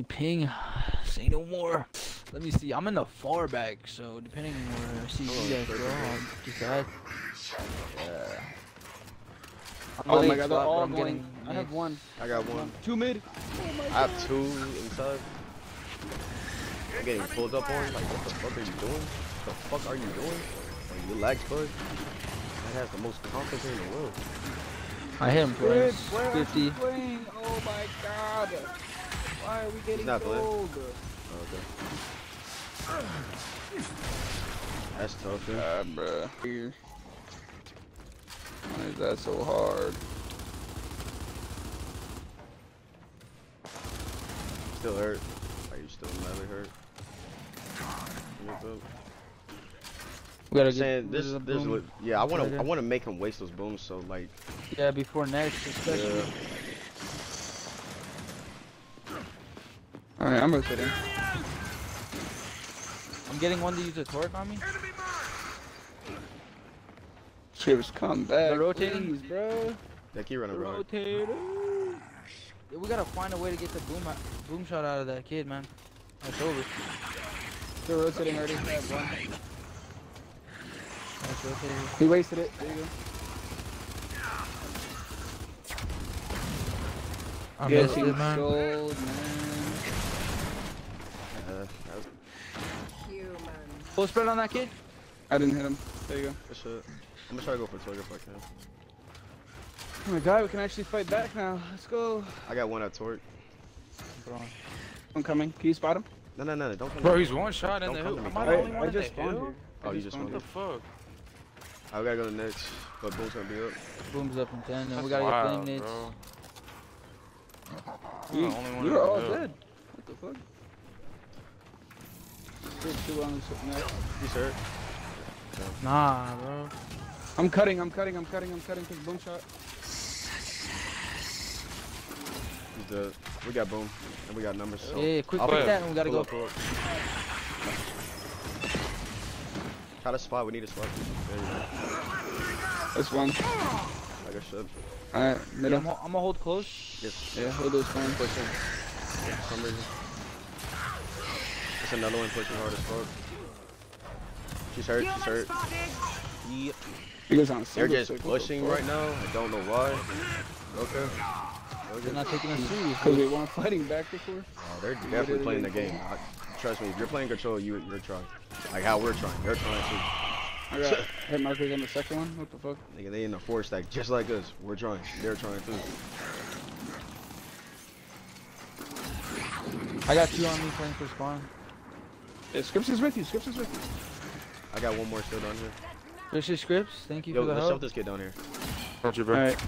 20 ping. Say no more. Let me see. I'm in the far back, so depending on where I see Oh, you guys go, I'll just add. Yeah. Uh, I'm Oh my god, they're all I'm going. getting I have one. I got one. Two mid. I have two inside. I'm getting pulled up on. Like, what the fuck are you doing? What the fuck are you doing? Like, relax, bud. That has the most confidence in the world. I hit him Good. twice. Where are you 50. playing? Oh my god. Why are we getting not playing. gold? Oh, okay. That's tough, dude. Ah, bruh. Here. Why is that so hard? Still hurt. Are you still madly hurt? Yep, yep. We gotta I'm get saying this, rid of the this, yeah. I wanna. I want to make him waste those booms. So like, Yeah, before next, especially. yeah. Alright, I'm rotating. I'm getting one to use a torque on me. Chips, come back. They're rotating. please, bro. They keep running right. Rotator. Yeah, we gotta find a way to get the boom, out- boom shot out of that kid, man. That's over. They're rotating already. I one. That's rotating. He wasted it. There you go. I Yes, missed he it, man. gold, man. That, Full spread on that kid. I didn't hit him. There you go. that shit. I'm gonna try to go for Torque if I can. Oh my god, we can actually fight back now. Let's go. I got one at Torque. Bro, I'm coming. Can you spot him? No, no, no, don't come. Bro, he's one shot in Don't the come hoop. to. Am I I- the only one in just the spawned here. Oh, you just What the fuck? I gotta go to the next, but Boom's gonna be up. boom's up in 10, and we gotta wild, get flame nades. bro. You, the only one you in were the all dead. What the fuck? Took too long to sit. He's hurt. Nah, bro. I'm cutting, I'm cutting, I'm cutting, I'm cutting. Take boom shot. He's dead. We got Boom, and we got numbers. Yeah, yeah, quick, I'll quick that, and we gotta Pull go. up, pull up. Try to spot. We need a spot. There you go. That's one. Like I should. Alright, Yeah, middle. I'm, I'm gonna hold close. Yes. Yeah, hold those one. Pushing. For some reason. There's another one pushing hard as fuck. She's hurt. She's hurt. Yep. Goes on They're just stick, what the pushing right now. I don't know why. Okay. They're not taking us serious. Cause we weren't fighting back before. Oh, they're definitely playing the game. I, trust me, if you're playing control, you you're trying. Like how we're trying. They're trying too. I got hit markers on the second one. What the fuck? Nigga, they in the four stack just like us. We're trying. They're trying too. I got two on me playing for spawn. Yeah, Scripps is with you. Scripps is with you. I got one more still down here. There's your scripts. Thank you Yo, for the let's help. this kid down here. Don't you, bro? Alright.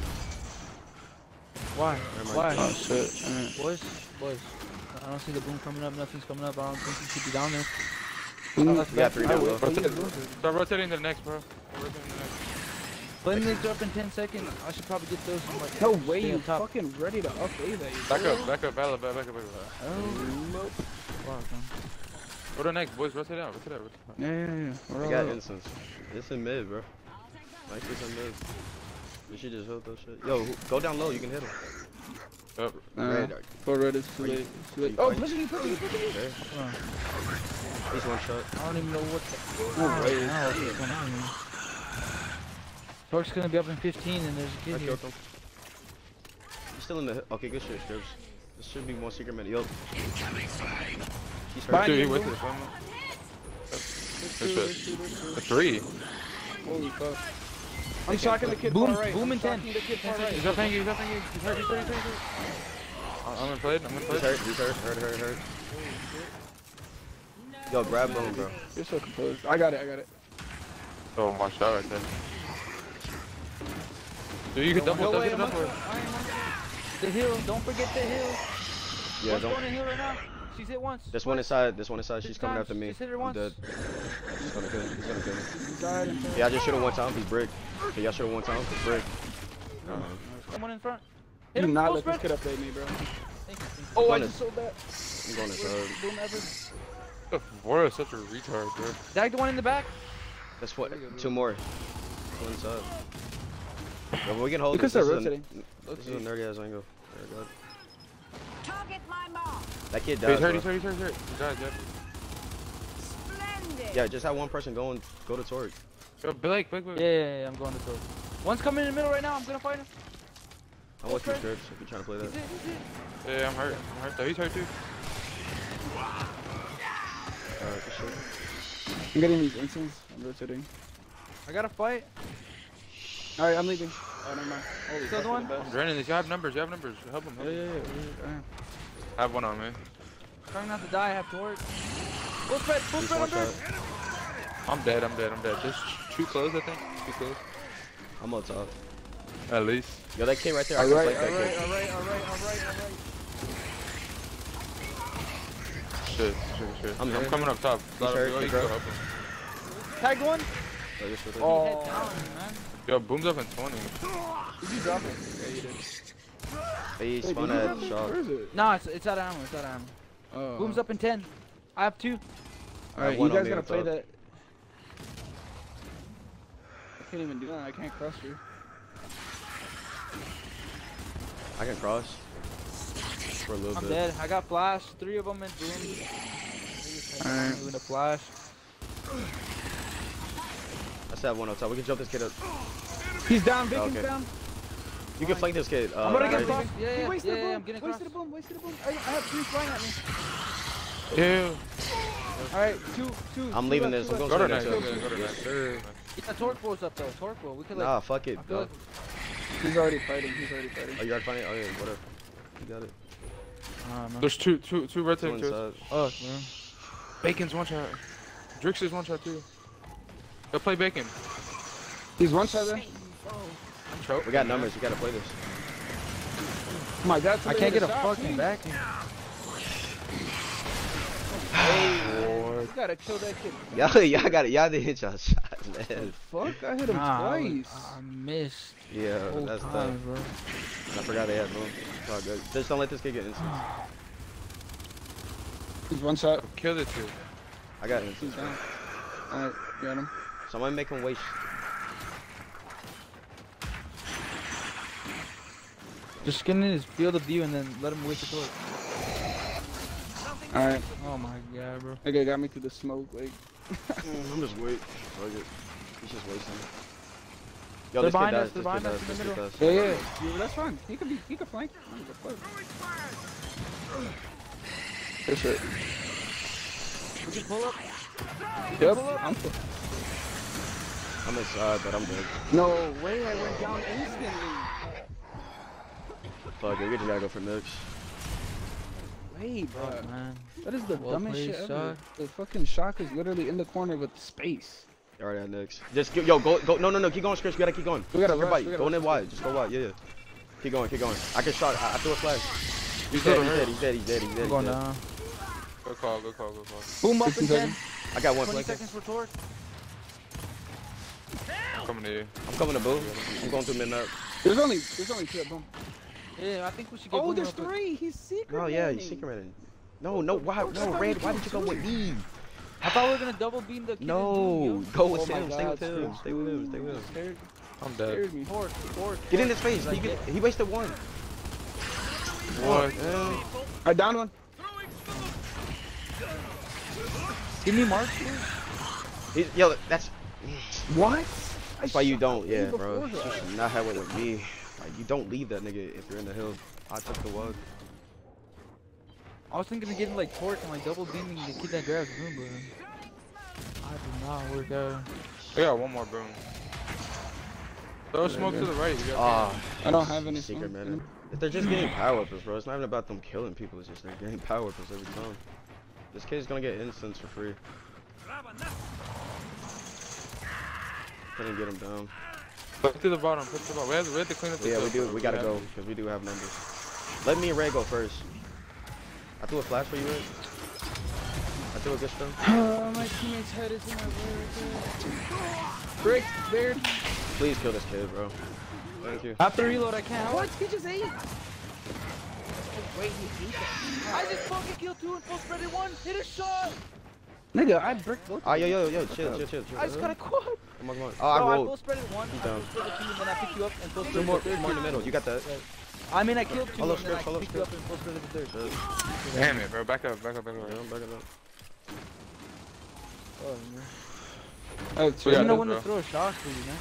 Why? Why? Oh shit. Alright. Boys, boys. I don't see the boom coming up. Nothing's coming up. I don't think you should be down there. Mm, We got three I down will. low. Rotate, start rotating the next, bro. Rotating to the next. Flame nades up in 10 seconds. I should probably get those. and, like, No way, you top. fucking ready to up A that you Back up, back up, back up, back up, back up. Oh, fuck, man. Go to the next, boys. Rotate out, rotate out. rotate out. Yeah, yeah, yeah. We're I got up. instance. It's in mid, bro. Nice it's in mid. You should just hold that shit. Yo, go down low. You can hit him. Up. Uh, Red, Go red, it's too you- late. It's too are late. Oh, fighting? pushing you, pushing you, pushing you. there. He's one shot. I don't even know what the. No Oh, way. now what's going on here. Torque's gonna be up in 15, and there's a kid here. killed him. He's still in the. Okay, good shit, Strips. This should be one secret man. Yo. He's. Behind Dude, you, with Boom. us. one. There's two, shit. there's two, there's two. A three. Holy fuck. I'm shocking the kid Boom- right. boom I'm in 10. shocking the kid far right. He's up, thank you, he's up, thank you. He's hurt, he's hurt, he's hurt. He's hurt. I'm I'm gonna play it, I'm gonna play He's it. hurt. He's hurt. Hurt. Hurt. Hurt. Yo, grab boom, bro. You're so composed. I got it, I got it. Oh, my shot right there. Dude, you can double, No double, double. The hill. Don't forget the hill. Yeah, One's don't. going in hill right now. She's hit once. This one inside. This one inside. She's coming times. after me. Just hit her I'm once. dead. He's gonna kill me. He's gonna kill me. He died. Yeah, I just shoot him one time. He's brick. Okay, y'all shoot him one time. He's brick. Someone in front. Hit Do him. not Full let this spread. kid update me, bro. Thank you, thank you. Oh, I just sold that. I'm going inside. Boom ever. Vora is such a retard, bro. Dag the one in the back. That's what. Two more. One inside. Yo, we can hold Because this. they're This is a- rotating. This is a nerdy ass angle. There, God. Target my mark. That kid He's hurt, he's hurt, he's hurt, he's hurt. He died, Jeff. Yeah, just have one person go and go to Torque. Yo, Blake, Blake, Blake. Yeah, yeah, yeah, I'm going to sword. One's coming in the middle right now. I'm gonna fight him. I'm with you, Okay. If you're trying to play that. He's it, he's it. Yeah, I'm hurt. I'm hurt though. He's hurt too. Alright, for sure. I'm getting these instants. I'm rotating. I gotta fight. Alright, I'm leaving. Oh, never mind. Holy Still the one? the I'm best. draining this. You have numbers. You have numbers. Help him. Help Yeah, him. yeah, yeah. Yeah. I have one on me. Trying not to die. I have torch. Full spread, full He's spread one under. shot. I'm dead. I'm dead. I'm dead. Just too close, I think. Too close. I'm on top. At least. Yo, that kid right there, I can Alright, flank that Alright, kid. alright, alright, alright, alright. Shit, shit, shit. I'm I'm, coming up top. Lot hurt, of, big you go help him. Tag one. Oh, you're still oh. there? Oh. Man. Yo, boom's up in 20. Did you drop it? Yeah, you did. He Wait, spun at drop it? Where is it? Nah, it's, it's out of ammo. It's out of ammo. Oh. Boom's up in 10. I have two. Alright, you guys me gotta play top. that. I can't even do that. I can't cross you. I can cross. For a little I'm bit. dead. I got flash. Three of them in boom. Alright. With a flash. Let's have one on top. We can jump this kid up. He's down. Bacon's oh, Okay. down. You can flank this kid. Uh, I'm gonna get right. across. Yeah, He yeah, wasted yeah, a yeah, boom. I'm getting wasted a across. boom. Wasted a boom. I, I have three flying at me. Ew. Alright, two, two. I'm two leaving left, this. two I'm left. going Go to to the next. next Go one. to go to Yes, next. sir. Yeah, Torque Bow's up though. Torque Bow. We could like. Nah, fuck it. I feel Uh, like. He's already fighting. He's already fighting. Oh, you already fighting? Oh, yeah, whatever. You got it. Nah, man. There's two, two, two red Two tape to inside. Us, man. Bacon's one shot. Drix is one shot too. Go play Bacon. He's one shot there. I'm. We got man. numbers. We gotta play this. Oh my god, I can't get a shot, fucking please. back. You gotta kill that kid. Y'all, y'all got it. Y'all didn't hit y'all shots, man. Fuck, I hit him Nah, I was- twice. I missed. Yeah, Whole that's tough. time, bro. I forgot they had boom. It's all good. Just don't let this kid get instant. He's one shot. Kill the two. I got He's instant. down. Alright, got him. Someone make him waste. Just skin in his field of view and then let him waste the torch. Alright, Oh my god, bro. okay, got me through the smoke. Like, mm, I'm just wait. Fuck it. He's just wasting. Yo, They're this behind us, they're This behind us does. in the middle. does. yeah, yeah, yeah, that's fine. He could be, he could flank. I don't give a fuck. That's it. Pull up. Yep, I'm. I'm inside, but I'm dead. No way, I went down instantly. Fuck it. We just gotta go for Nooks. Wait, bro. Oh, man. That is the Well dumbest played, shit ever. son. The fucking shock is literally in the corner with space. You already had Nooks. Just go, yo, go, go. No, no, no. Keep going, Chris. We gotta keep going. We gotta Take your rush, bite. we gotta Go in there wide. Just go wide. Yeah, yeah. Keep going, keep going. I can shot. I, I threw a flash. He's dead. He's dead. He's dead. He's dead. He's dead. He's going dead. down. Go call, go call, go call. Boom up in 15 10. seconds. I got one 20 flanker. seconds for torch. I'm coming to you. I'm coming to boom. I'm going through midnight. There's only, there's only two at boom. Yeah, I think we should get Oh, there's real quick. three. He's secret. Oh yeah, you landing. secret man. No, no, why? No, Red. Why did you go with me? I thought we were gonna double beam the kid in No, boom, go Oh with my him. Stay God, with him. Stay with him. Stay with him. I'm dead. scared me. yo. Torch, torch. Get in torch. his face. He, get, he wasted one. What? man. I down one. Give me mark. He, yo, that's What? that's why you don't. Yeah, bro. You not have it with me. Like, you don't leave that nigga if you're in the hill. I took the walk. I was thinking of getting like torch and like double beaming to kid that grabs boom, but I did not work out. We got one more boom. Throw smoke to the right. You got Ah, I don't have any secret smoke. man. If they're just getting power ups, bro. It's not even about them killing people. It's just they're getting power ups every time. This kid's gonna get instants for free. Couldn't get him down. Put to the bottom. Put to the bottom. We have, to- we have to clean up the Yeah, we do. bro. We gotta have go because we do have numbers. Let me and Ray go first. I threw a flash for you, Ray. I threw a good stun. Oh, my teammate's head is in my way right there. Break, Baird. Please kill this kid, bro. Thank you. After reload, I can't. What? He just ate. Wait, he ate I just fucking killed two and full spreaded one. Hit a shot. Nigga, I bricked both. Ah, yo, yo, yo, chill, chill, chill, chill. I just got a quad. Come on, come on. Oh, Bro, I I full rolled. spreaded one. He's I full down. spreaded two, and then I pick you up and full Two more, the third two more in the middle. You got that? I mean, I killed two Hello, and then I hello, picked you up and posted it up there. Damn it, bro. Back up, back up, back Yeah, up. I'm up. Oh, man. I have We two. Got know this, to throw a shock for you, man.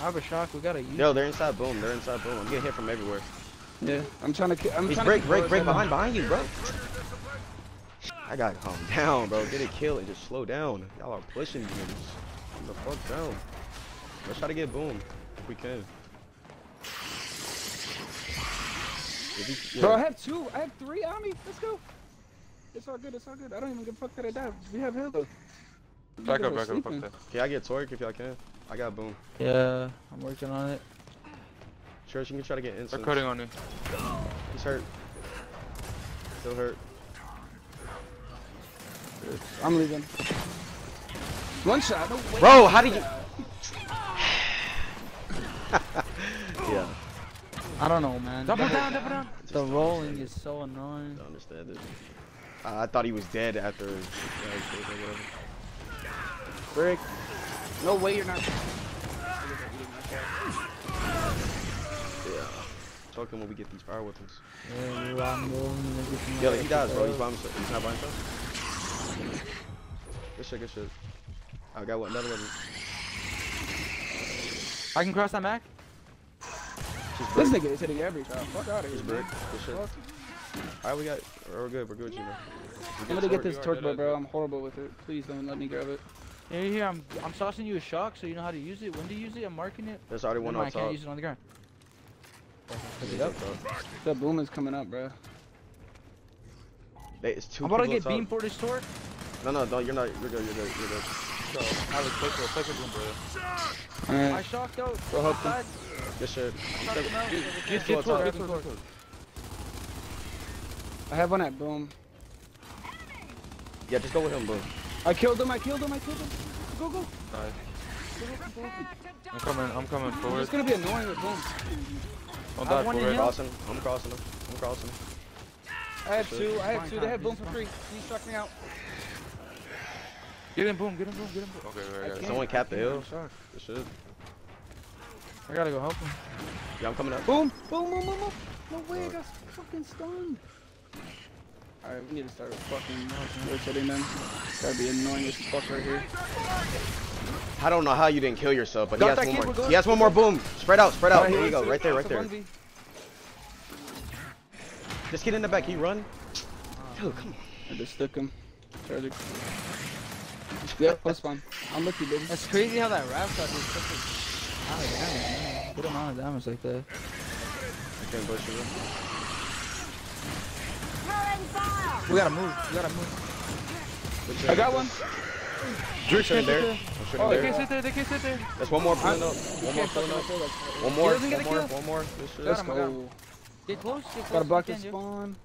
I have a shock. We gotta use. Yo, they're inside boom. They're inside boom. I'm getting hit from everywhere. Yeah, I'm trying to. ki- I'm He's trying break, to break, break behind. behind, behind you, bro. I gotta calm down, bro. Get a kill and just slow down. Y'all are pushing me. Calm the fuck down. Let's try to get boom if we can. If he- Bro, I have two. I have three on me. Let's go. It's all good. It's all good. I don't even give a fuck that I died. We have Hilda. Back up, back up, fuck that. Can I get Torque if y'all can? I got boom. Yeah, I'm working on it. Sure, you can try to get instant. They're instant. cutting on you. He's hurt. Still hurt. I'm leaving. One shot. No way. Bro, how did you? yeah, I don't know, man. Double The- down, double down. The rolling is so annoying. I understand it. I, I thought he was dead after. yeah, he was or whatever. Brick. No way you're not. Yeah. Talking when we get these fire weapons. Yeah, you're on rolling. Yeah, like he that. dies, bro. He's by himself. He's not by himself. Good shit, good shit. Oh, I got one, another one. I can cross that Mac. She's This nigga is hitting every shot. Fuck out of here. brick. Good shit. Alright, we got. We're good. We're good, you know. I'm gonna get this You are torch, bro. dead. I'm horrible with it. Please don't let me grab it. Here, here, I'm, I'm saucing you a shock so you know how to use it. When to use it, I'm marking it. There's already Never one mind, on I can't use it on the ground. Pick it up. That boom is coming up, bro. Hey, it's two I'm about to get beam for this torque. No, no, no. You're not. You're good. You're good. You're good. So, I have a click, click it, bro. I Alright. shocked out. Go help them. Outside. Good shit. Shocked him out. Get, Get get torque, torque. get torque, get torque. I have one at boom. Yeah, just go with him, bro. I killed him. I killed him. I killed him. Go, go. Go. I'm coming, I'm coming forward. It's forward. gonna be annoying with boom. Don't I die have one in forward. hill. Crossing. I'm crossing him. I'm crossing him. I have Shit. two. I have Fine, two. fine, They have boom he's for fine. free. He struck me out. Get him, boom, get him, boom, get him, boom. Okay, right, right. Someone cap the hill. I'm. Good shit. I gotta go help him. Yeah, I'm coming up. Boom, boom, boom, boom, boom. No way, I got fucking stunned. Alright, we need to start fucking rotating them. Gotta be annoying as fuck right here. I don't know how you didn't kill yourself, but he has one more. He has one more. Boom. Spread out. Spread out. Right here, you go. Right there. Right there. Just get in the back. He run. Dude, come I just stuck him. Tragic. Yep, that's fine. I'm lucky, baby. That's crazy how that rap shot did such a amount of damage, man. Good amount of damage like that. on. I can't push you. We gotta move. We gotta move. I got one. I'm shooting there. I'm Oh, They can't sit there, they can't sit there. There's one more pulling up. One more pulling up. One more. doesn't One get a more. One more. Let's him, I got go. Get close. Get close. Gotta if block the can, Joe. spawn.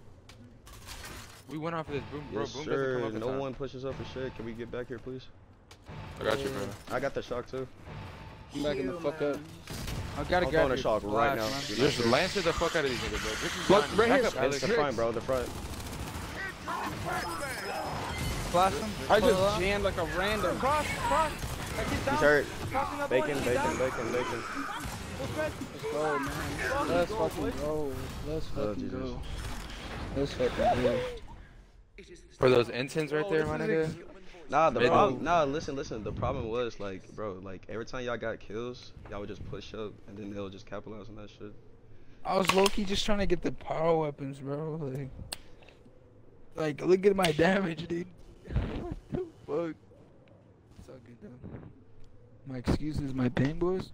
We went off of this boom, bro. Yes, boom sir. doesn't come up No one pushes up for shit. Can we get back here, please? I got you, bro. I got the shock too. I'm backing the fuck up. I gotta I'm grab a your shock right now. man. You're not Just sure. lance the fuck out of these niggas, bro. This is Look, fine. right Back here. up, It's Alex. the front, bro. The front. Flash him. I just jammed like a random. Cross, cross. That kid's down. He's hurt. Bacon, bacon, bacon, bacon. Let's go, man. Let's fucking go. Let's Oh, fucking go. Let's fucking go. For those incense right there, my nigga. Nah, the problem. Nah, listen, listen. The problem was like, bro, like every time y'all got kills, y'all would just push up, and then they'll just capitalize on that shit. I was low key just trying to get the power weapons, bro. Like, like look at my damage, dude. what the fuck? It's all good though. My excuses, my pain, boys.